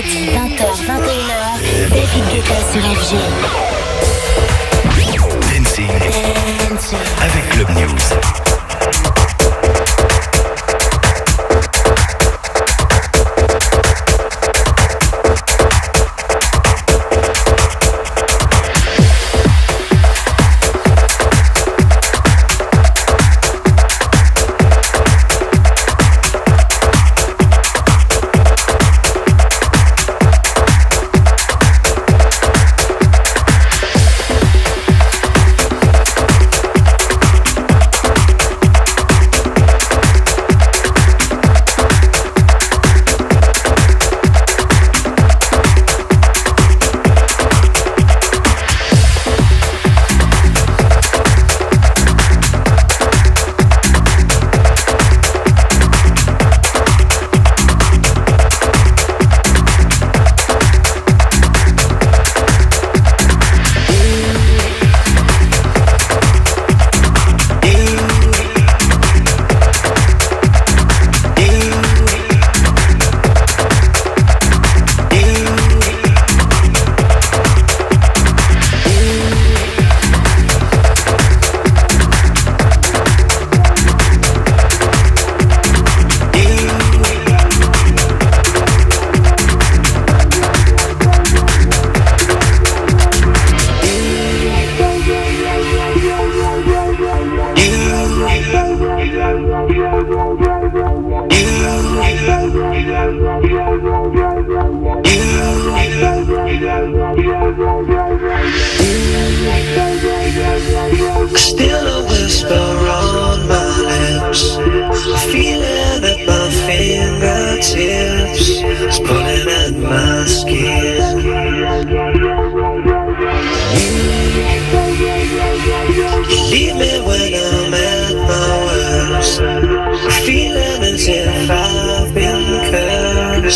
vendredi 20h-21h, David Guetta sur FG. Dancing avec Club News.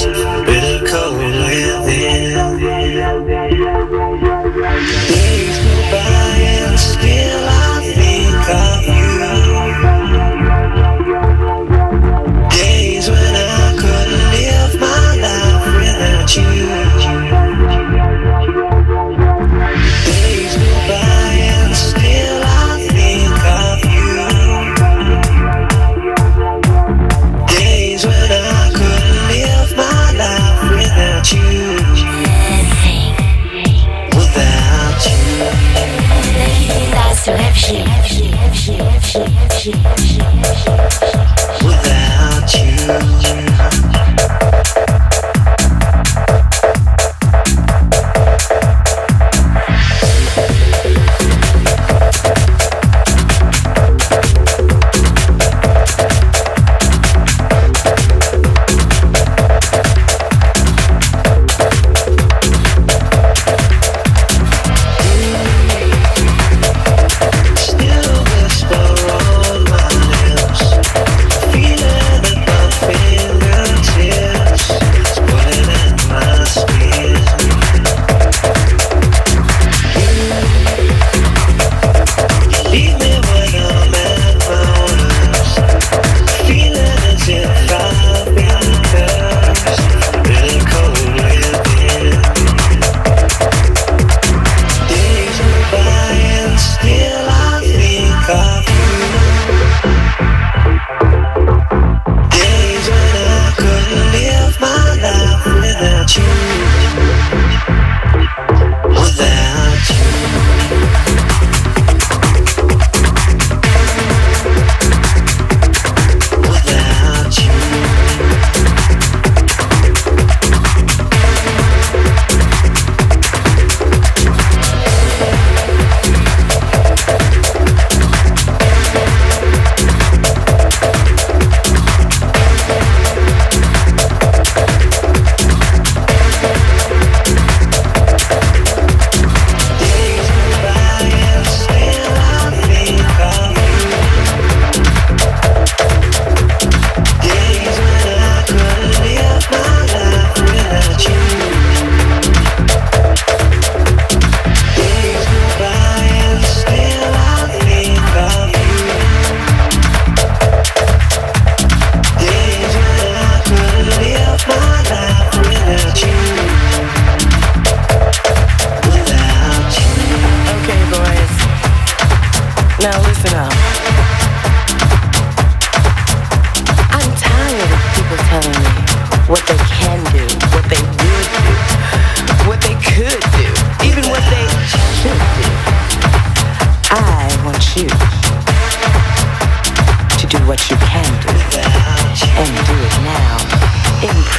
Podcast. magic.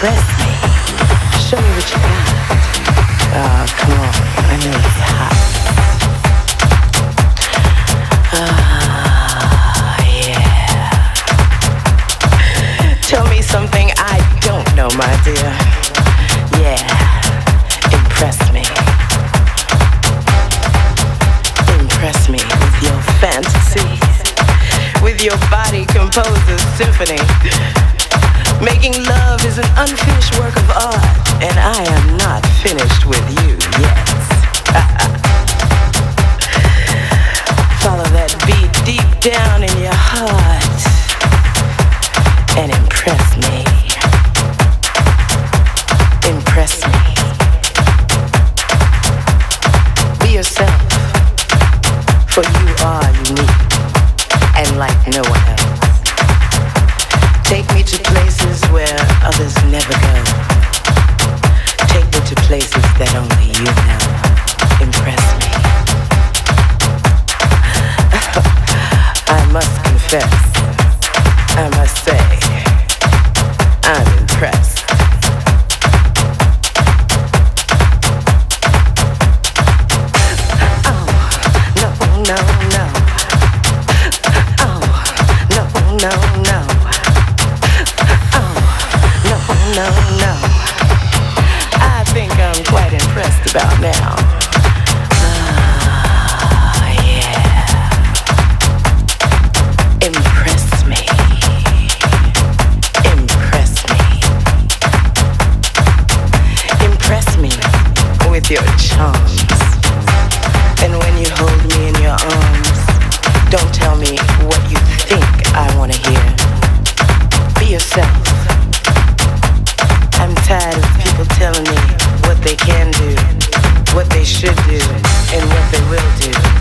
impress me. Oh, no, no. Oh, no, no, no. Oh, no, no, no. I think I'm quite impressed about now. Oh, yeah. Your charm. Don't tell me what you think I want to hear. Be yourself. I'm tired of people telling me what they can do, what they should do, and what they will do.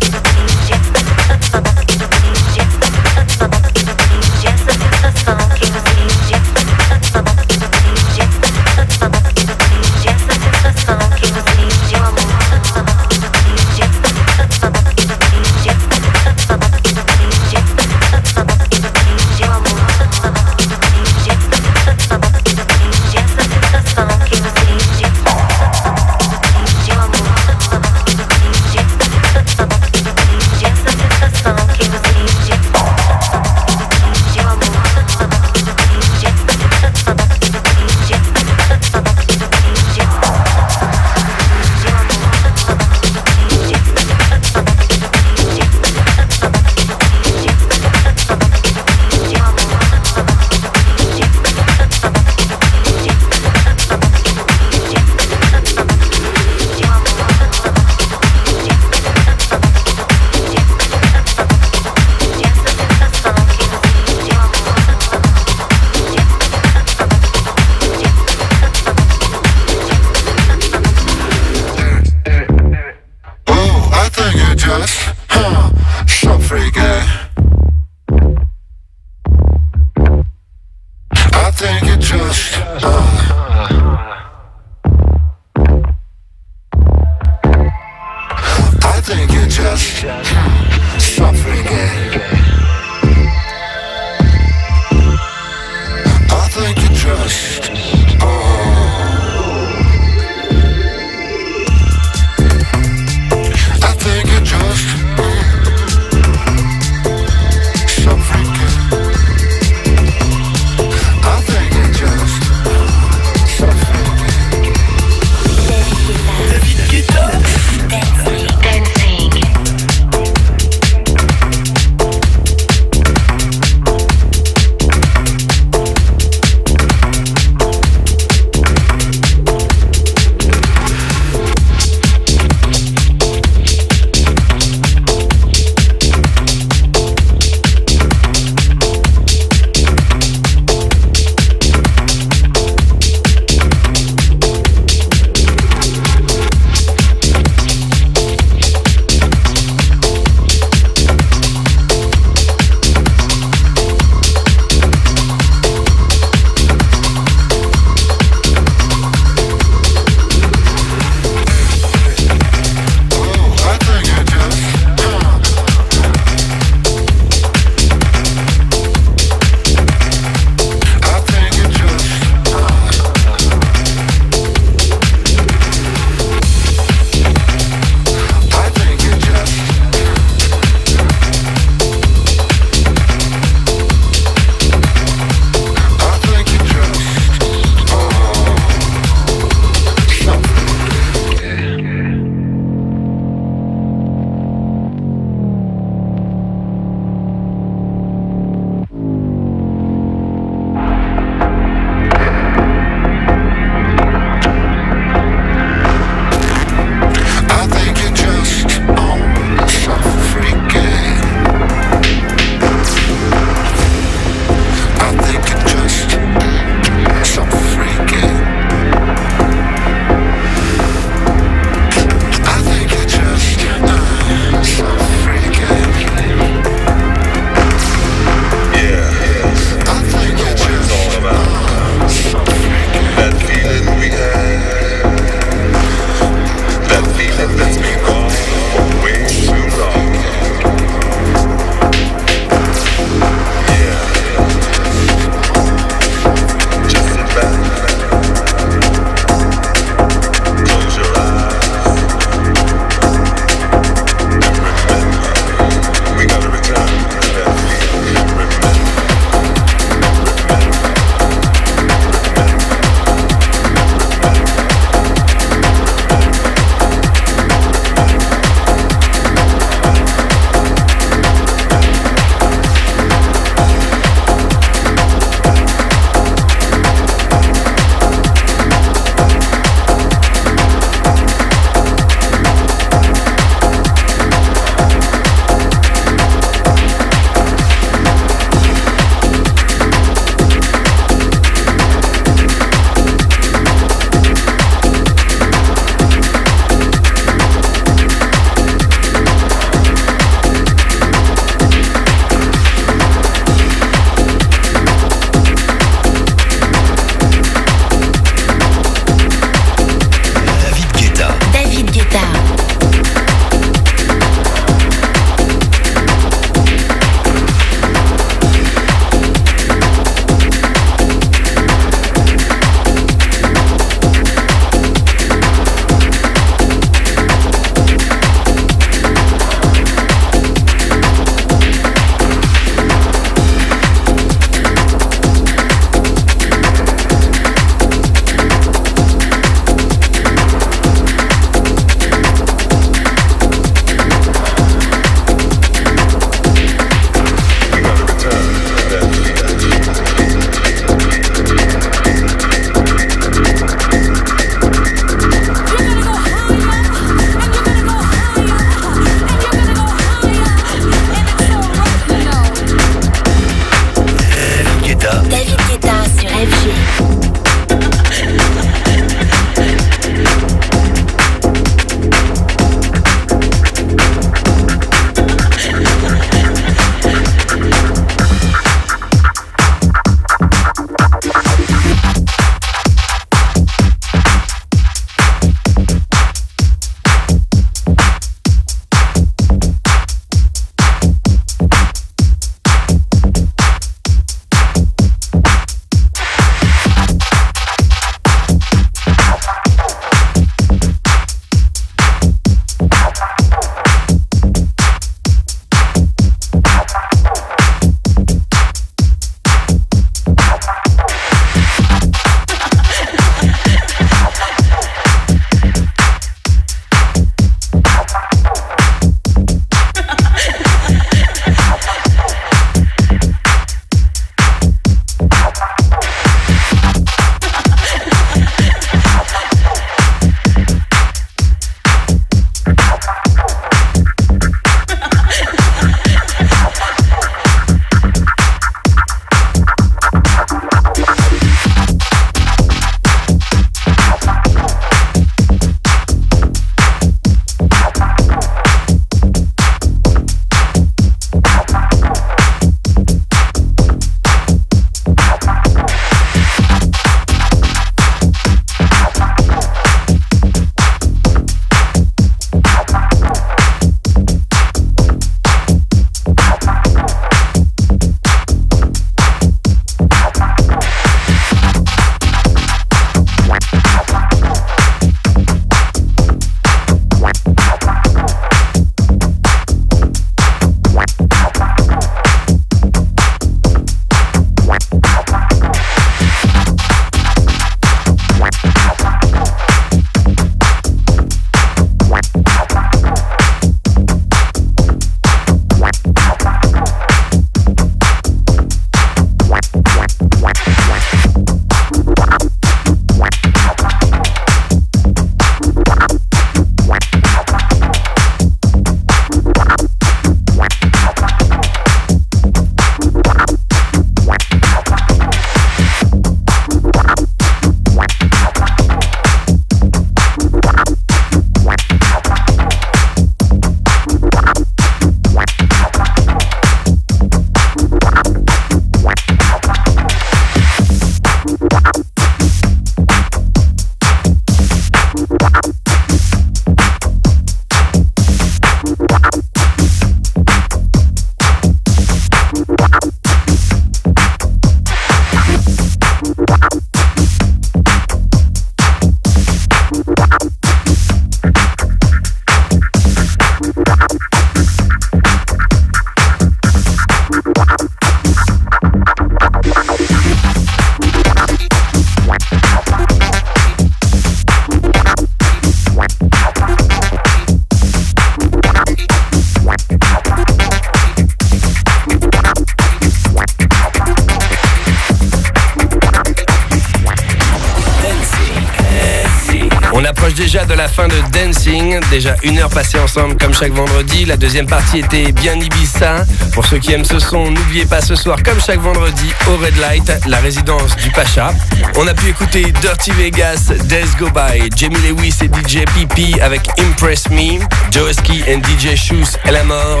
De la fin de Dancing. Déjà une heure passée ensemble comme chaque vendredi. La deuxième partie était bien Ibiza. Pour ceux qui aiment ce son, n'oubliez pas ce soir comme chaque vendredi au Red Light, la résidence du Pacha. On a pu écouter Dirty Vegas, Days Go By, Jamie Lewis et DJ PP avec Impress Me, Joeski and DJ Shoes et la mort.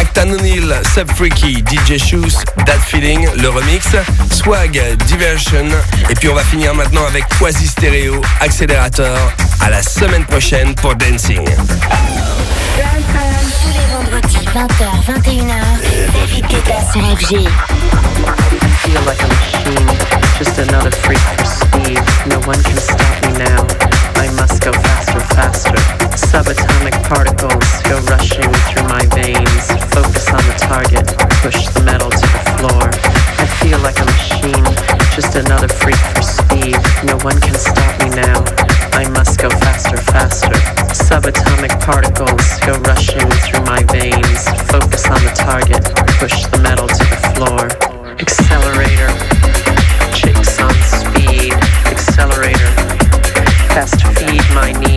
Actan O'Neill, Sub Freaky, DJ Shoes, That Feeling, le remix, Swag, Diversion. Et puis on va finir maintenant avec Quasi Stereo, Accélérateur. À la semaine prochaine pour Dancing. Tous les vendredis, 20h, 21h, David Guetta sur FG. feel like a machine, just another freak for speed. No one can stop me now. I must go faster, faster. Subatomic particles go rushing through my veins. Focus on the target, push the metal to the floor. I feel like a machine, just another freak for speed. No one can stop me now. I must go faster, faster. Subatomic particles go rushing through my veins. Focus on the target, push the metal to the floor. Accelerator, chicks on speed. Accelerator, fast feed my.